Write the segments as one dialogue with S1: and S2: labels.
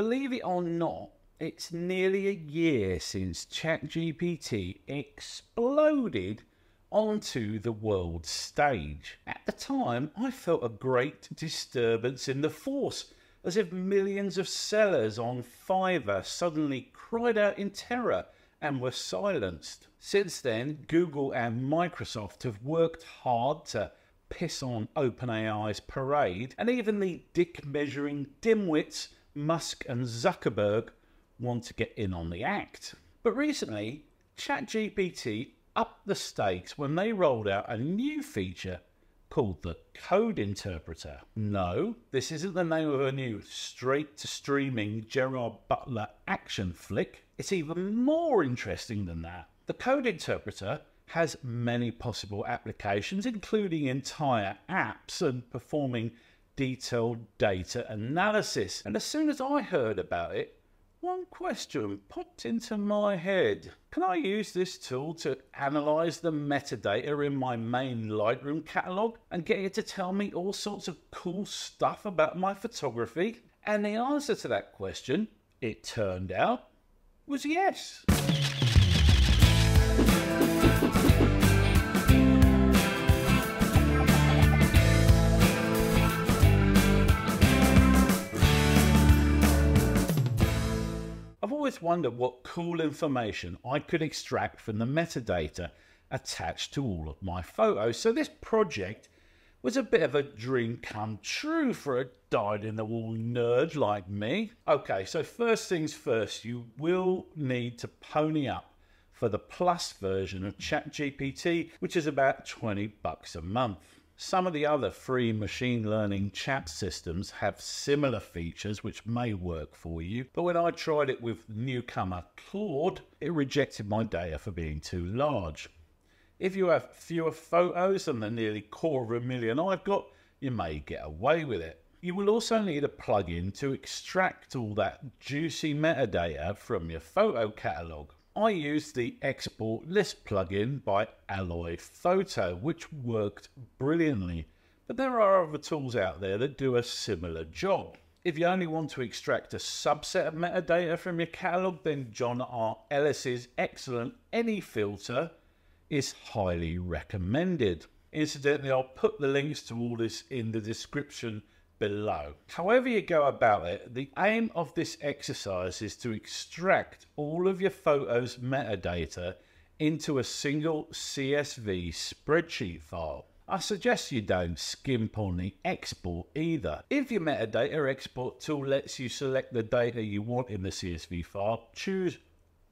S1: Believe it or not, it's nearly a year since ChatGPT exploded onto the world stage. At the time, I felt a great disturbance in the force, as if millions of sellers on Fiverr suddenly cried out in terror and were silenced. Since then, Google and Microsoft have worked hard to piss on OpenAI's parade, and even the dick measuring dimwits Musk and Zuckerberg want to get in on the act. But recently, ChatGPT upped the stakes when they rolled out a new feature called the Code Interpreter. No, this isn't the name of a new straight to streaming Gerard Butler action flick. It's even more interesting than that. The Code Interpreter has many possible applications, including entire apps and performing detailed data analysis. And as soon as I heard about it, one question popped into my head. Can I use this tool to analyze the metadata in my main Lightroom catalog and get it to tell me all sorts of cool stuff about my photography? And the answer to that question, it turned out, was yes. Always wondered what cool information I could extract from the metadata attached to all of my photos. So this project was a bit of a dream come true for a dyed in the wool nerd like me. Okay, so first things first, you will need to pony up for the plus version of ChatGPT, which is about 20 bucks a month. Some of the other free machine learning chat systems have similar features which may work for you, but when I tried it with newcomer Claude, it rejected my data for being too large. If you have fewer photos than the nearly quarter of a million I've got, you may get away with it. You will also need a plugin to extract all that juicy metadata from your photo catalogue. I used the Export List plugin by Alloy Photo, which worked brilliantly, but there are other tools out there that do a similar job. If you only want to extract a subset of metadata from your catalogue, then John R. Ellis's excellent Any filter is highly recommended. Incidentally, I'll put the links to all this in the description below. However you go about it, the aim of this exercise is to extract all of your photos metadata into a single CSV spreadsheet file. I suggest you don't skimp on the export either. If your metadata export tool lets you select the data you want in the CSV file, choose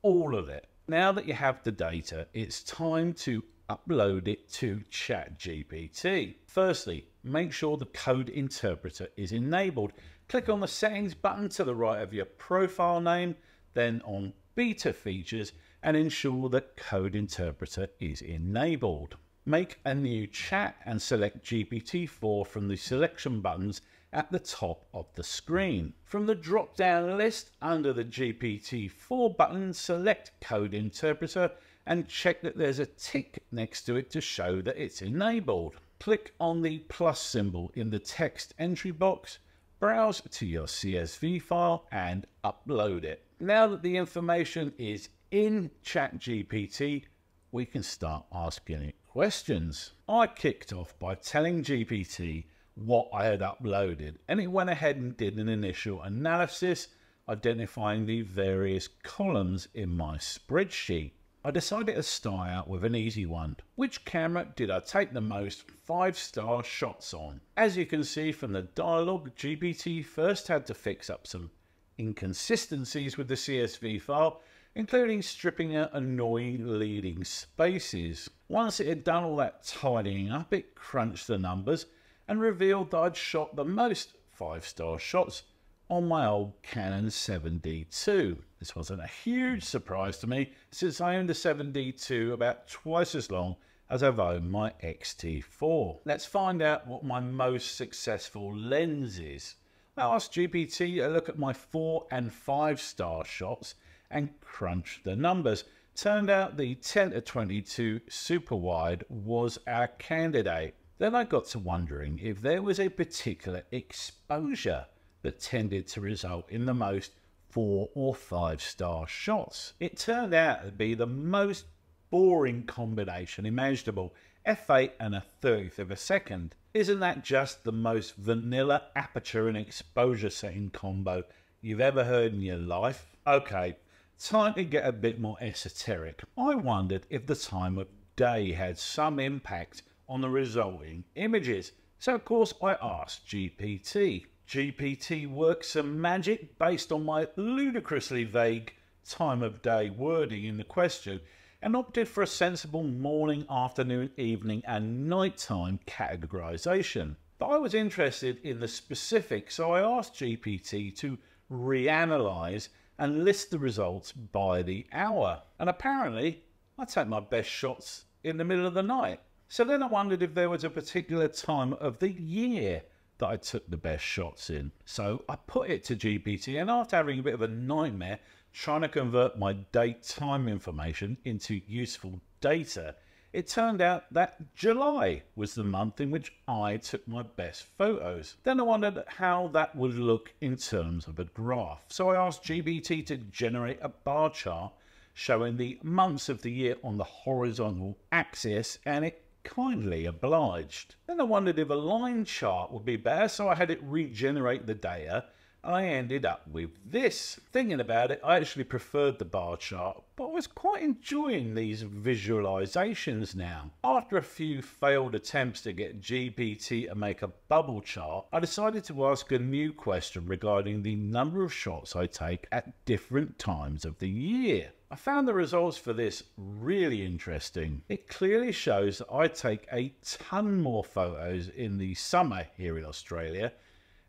S1: all of it. Now that you have the data, it's time to upload it to ChatGPT. Firstly, make sure the code interpreter is enabled. Click on the settings button to the right of your profile name, then on beta features and ensure that code interpreter is enabled. Make a new chat and select GPT-4 from the selection buttons at the top of the screen. From the drop down list under the GPT-4 button, select Code Interpreter and check that there's a tick next to it to show that it's enabled. Click on the plus symbol in the text entry box, browse to your CSV file and upload it. Now that the information is in ChatGPT, we can start asking it questions. I kicked off by telling GPT what I had uploaded and it went ahead and did an initial analysis identifying the various columns in my spreadsheet. I decided to start out with an easy one. Which camera did I take the most 5 star shots on? As you can see from the dialogue, GPT first had to fix up some inconsistencies with the CSV file, including stripping out annoying leading spaces. Once it had done all that tidying up, it crunched the numbers and revealed that I'd shot the most 5 star shots on my old Canon 7D2. This wasn't a huge surprise to me since I owned the 7D2 about twice as long as I've owned my X-T4. Let's find out what my most successful lens is. I asked GPT to look at my 4 and 5 star shots and crunch the numbers. Turned out the 10 to 22 super wide was our candidate. Then I got to wondering if there was a particular exposure that tended to result in the most four or five star shots. It turned out to be the most boring combination imaginable f8 and a 30th of a second. Isn't that just the most vanilla aperture and exposure setting combo you've ever heard in your life? Okay, time to get a bit more esoteric. I wondered if the time of day had some impact on the resulting images. So, of course, I asked GPT. GPT works some magic based on my ludicrously vague time of day wording in the question and opted for a sensible morning, afternoon, evening, and nighttime categorization. But I was interested in the specifics, so I asked GPT to reanalyze and list the results by the hour. And apparently, I take my best shots in the middle of the night. So then I wondered if there was a particular time of the year that I took the best shots in. So I put it to GPT, and after having a bit of a nightmare trying to convert my date time information into useful data, it turned out that July was the month in which I took my best photos. Then I wondered how that would look in terms of a graph. So I asked GPT to generate a bar chart showing the months of the year on the horizontal axis, and it kindly obliged. Then I wondered if a line chart would be better, so I had it regenerate the data. And I ended up with this. Thinking about it, I actually preferred the bar chart, but I was quite enjoying these visualizations now. After a few failed attempts to get GPT to make a bubble chart, I decided to ask a new question regarding the number of shots I take at different times of the year. I found the results for this really interesting. It clearly shows that I take a ton more photos in the summer here in Australia,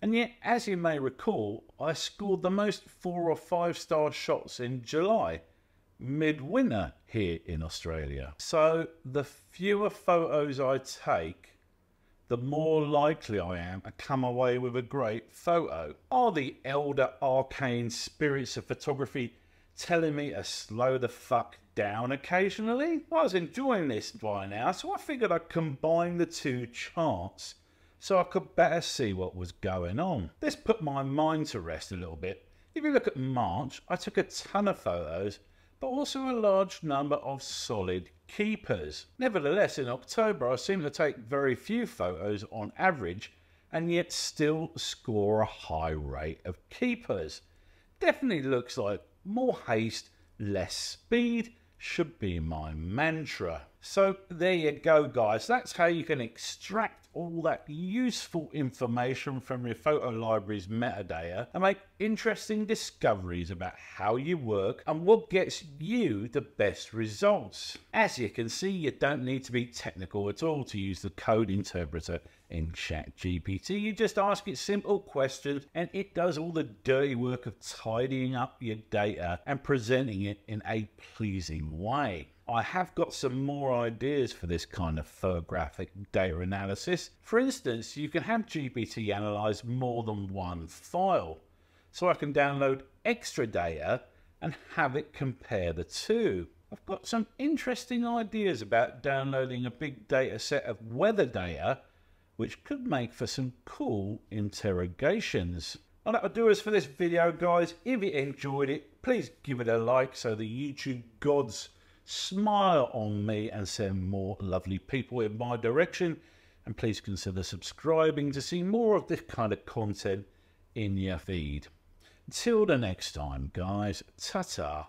S1: and yet, as you may recall, I scored the most four or five star shots in July, midwinter here in Australia. So, the fewer photos I take, the more likely I am to come away with a great photo. Are the elder arcane spirits of photography telling me to slow the fuck down occasionally. I was enjoying this by now, so I figured I'd combine the two charts so I could better see what was going on. This put my mind to rest a little bit. If you look at March, I took a ton of photos, but also a large number of solid keepers. Nevertheless, in October, I seem to take very few photos on average and yet still score a high rate of keepers. Definitely looks like more haste, less speed should be my mantra. So there you go, guys. That's how you can extract all that useful information from your photo library's metadata and make interesting discoveries about how you work and what gets you the best results. As you can see, you don't need to be technical at all to use the code interpreter in ChatGPT. You just ask it simple questions and it does all the dirty work of tidying up your data and presenting it in a pleasing way. I have got some more ideas for this kind of photographic data analysis. For instance, you can have GPT analyze more than one file. So I can download extra data and have it compare the two. I've got some interesting ideas about downloading a big data set of weather data which could make for some cool interrogations. And that will do us for this video, guys. If you enjoyed it, please give it a like so the YouTube gods smile on me and send more lovely people in my direction. And please consider subscribing to see more of this kind of content in your feed. Until the next time, guys, ta ta.